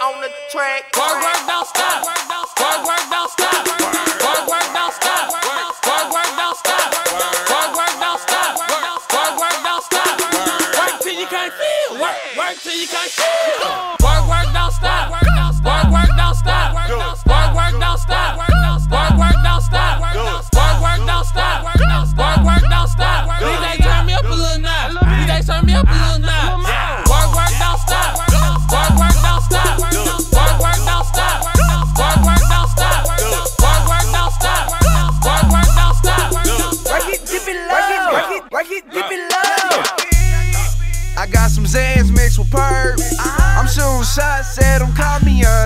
on the track. Work, work, don't stop. Work, work, don't stop. Work, work, don't stop. Work, work, don't stop. Work, work, don't stop. Work, work, don't stop. Work till you can't feel. Work, work till you can't feel. Work, work, don't stop. Work, work, don't stop. Work, work, don't stop. Work, work, don't stop. Work, work, don't stop. Work, work, don't stop. DJ turn me up a little now. DJ turn me up a little now. Work it, it, dip it. I got some Xans mixed with perp. I'm shooting shots, said them call me dirt.